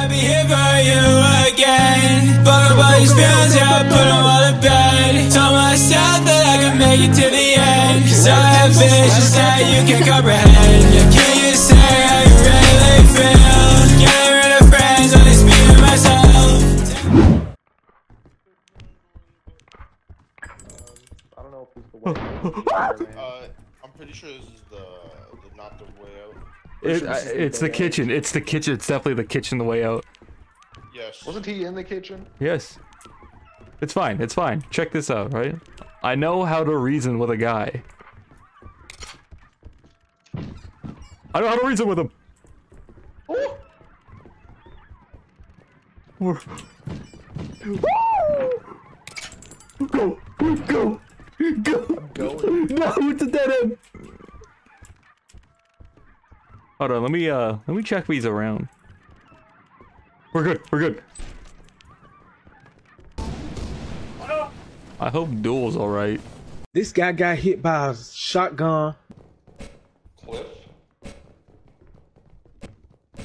I'll be here for you again. Fuck up all these feelings, yeah, I put them all to bed. Tell myself that I can make it to the end. Cause I have visions that you can't comprehend. Yeah, can you say how you really feel? Getting rid of friends, only speaking to myself. I don't know if it's the way. Uh, I'm pretty sure this is the, the not the way out. It, I, it's the kitchen. It's the kitchen. It's definitely the kitchen the way out. Yes. Wasn't he in the kitchen? Yes. It's fine. It's fine. Check this out, right? I know how to reason with a guy. I know how to reason with him. Oh! We're- Go! Go! Go! No, it's a dead end. Hold on, let me uh let me check these around. We're good, we're good. I hope Duel's alright. This guy got hit by a shotgun. Cliff.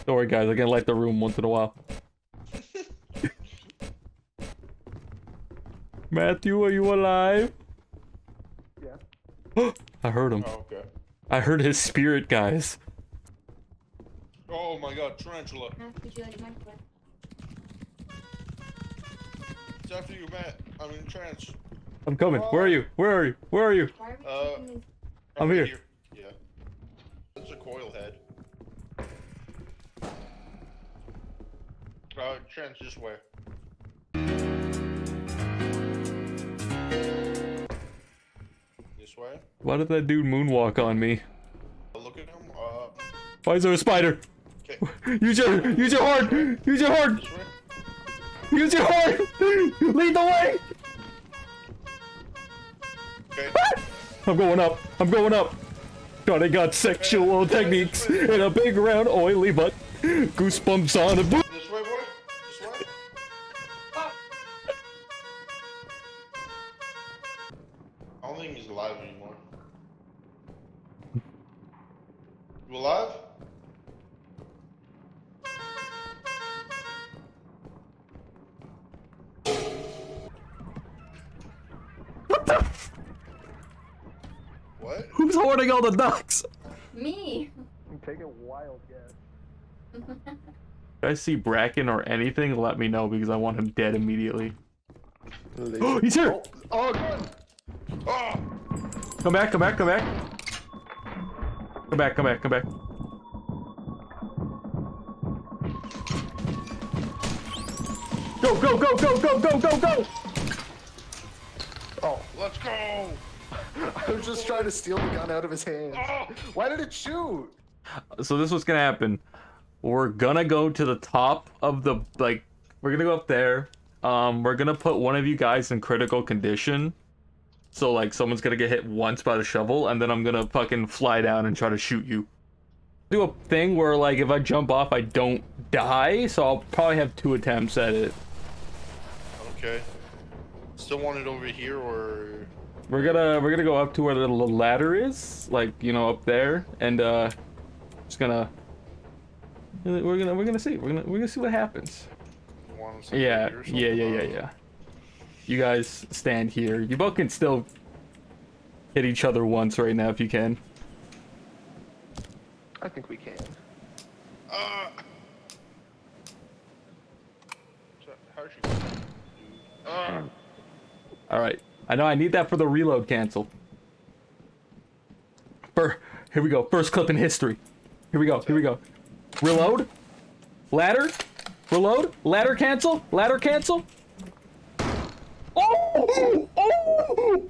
Don't worry guys, I can light the room once in a while. Matthew, are you alive? Yeah. I heard him. Oh, okay. I heard his spirit, guys. Oh my god, tarantula. Would you like my foot? It's after you, Matt. I'm in trans. I'm coming. Where are you? Where are you? Where are you? Why are we Uh. I'm Right here. Yeah. That's a coil head. Uh, trans this way. This way. Why did that dude moonwalk on me? Uh, Look at him. Uh, Why is there a spider? Okay. Use your use your horn! Use your horn! Use your horn! Lead the way! Okay. I'm going up. I'm going up. God, I got sexual techniques in a big round oily butt. Goosebumps on a boot. What? Who's hoarding all the ducks? Me. I'm a wild guess. If I see Bracken or anything, let me know because I want him dead immediately. Oh, He's here! Oh, good. Oh! Ah. Come back, come back, come back. Come back, come back, come back. Go, go, go, go, go, go, go, go! Oh, Let's go! I was just trying to steal the gun out of his hands. Oh! Why did it shoot? So this is what's gonna happen. We're gonna go to the top of the like. We're gonna go up there. Um, we're gonna put one of you guys in critical condition. So like someone's gonna get hit once by the shovel, and then I'm gonna fucking fly down and try to shoot you. Do a thing where like if I jump off, I don't die. So I'll probably have two attempts at it. Okay. Still want it over here or. We're gonna we're gonna go up to where the little ladder is, like you know up there, and uh, just gonna. We're gonna we're gonna see we're gonna we're gonna see what happens. You want something Yeah, yeah, yeah, yeah, yeah. You guys stand here. You both can still hit each other once right now if you can. I think we can. Uh, so how's she dude? Uh, All right. I know I need that for the reload cancel. Here we go. First clip in history. Here we go. Here we go. Reload. Ladder. Reload. Ladder cancel. Ladder cancel. Oh! Oh! oh.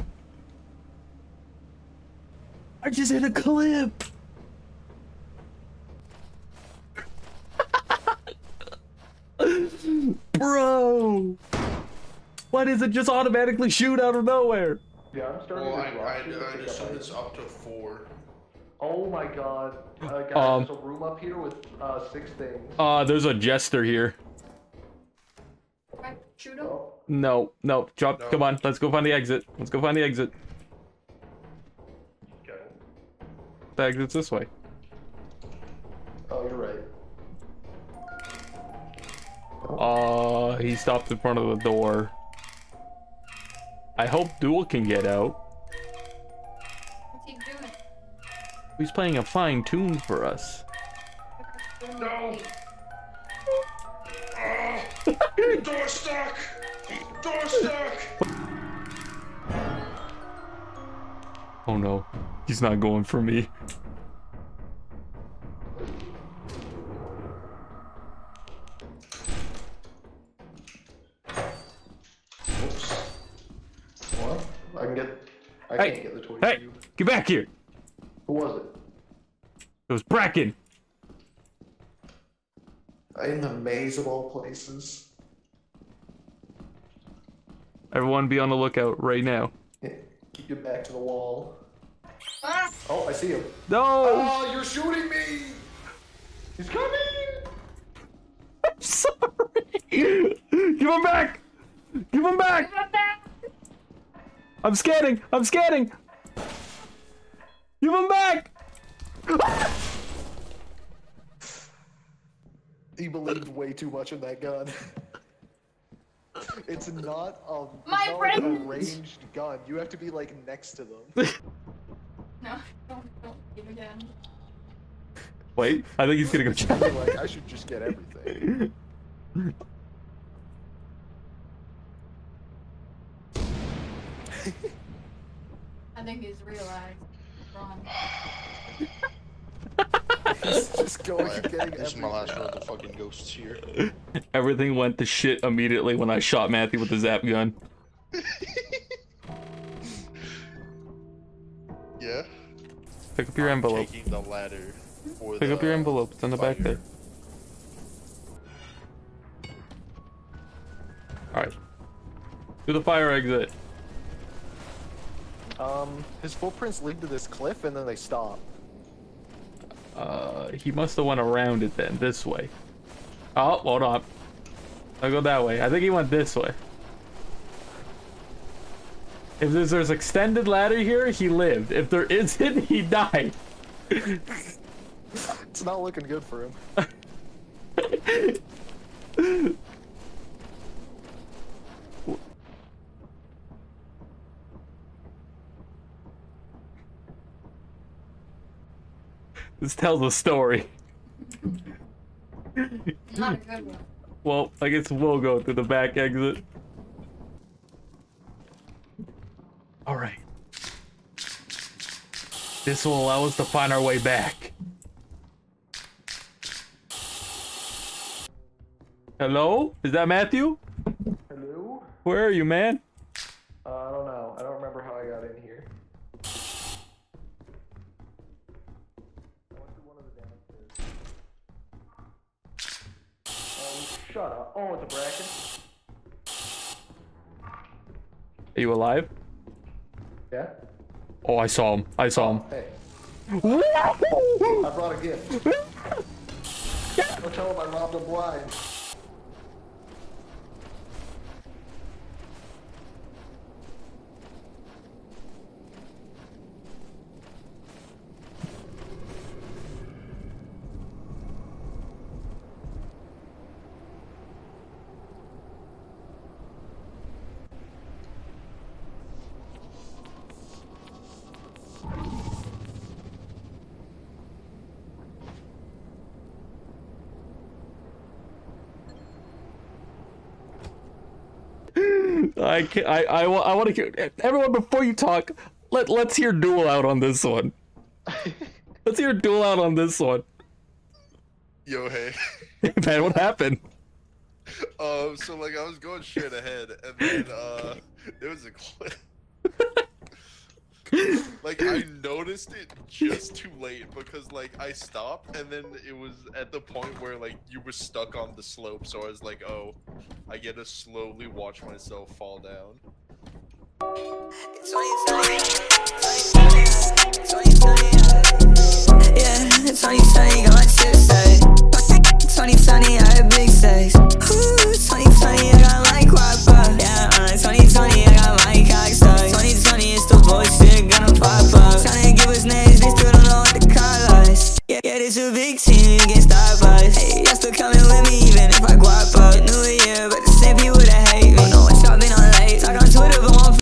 I just hit a clip. Bro! Why does it just automatically shoot out of nowhere? Yeah, I'm starting well, to I, drop I, you. I assume it's up to four. Oh my god. Uh, guys, Um, there's a room up here with uh, six things. Uh, there's a jester here. Right, shoot him. Oh, No, no, drop. No. Come on, let's go find the exit. Let's go find the exit. okay. The exit's this way. Oh, you're right. Uh, he stopped in front of the door. I hope Duel can get out. What's he doing? He's playing a fine tune for us. No. Door stuck! Door stuck! Oh no, he's not going for me. Get back here! Who was it? It was Bracken. I in the maze of all places. Everyone, be on the lookout right now. Keep your back to the wall. Ah! Oh, I see him. No! Oh, you're shooting me! He's coming! Sorry. Give him back! Give him back! Give him back! I'm scanning! I'm scanning! Give him back! He believed way too much in that gun. It's not it's My not like a friend! ranged gun. You have to be like next to them. No, don't, don't give again. Wait, I think he's gonna go check. Like, I should just get everything. I think he's realized. Wrong. He's just going and getting This is my last everything. round of fucking ghosts here. Everything went to shit immediately when I shot Matthew with the zap gun. Yeah. Pick up your I'm envelope. Taking the ladder. For Pick the up your envelope. It's in the back there. Alright. To the fire exit. Um, his footprints lead to this cliff and then they stop. Uh, he must have went around it then, this way. Oh, hold on. I'll go that way. I think he went this way. If there's, there's extended ladder here, he lived. If there isn't, he died. It's not looking good for him. This tells a story. Not a good one. Well, I guess we'll go through the back exit. Alright. This will allow us to find our way back. Hello? Is that Matthew? Hello? Where are you, man? Uh, I don't know. I don't remember how I got in here. I went through one of the downstairs. Um, shut up. Oh, it's a bracken. Are you alive? Yeah? Oh, I saw him. I saw him. Hey, I brought a gift. Don't tell him I robbed him blind. I can't. I I, wa- I want to hear everyone before you talk. Let let's hear duel out on this one. let's hear duel out on this one. Yo, hey. Man, what happened? Um, so like I was going straight ahead, and then uh, there was a clip. like I noticed it just too late because like I stopped, and then it was at the point where like you were stuck on the slope. So I was like, oh, I get to slowly watch myself fall down. Yeah, 2020 got my chips say 2020 I had big sex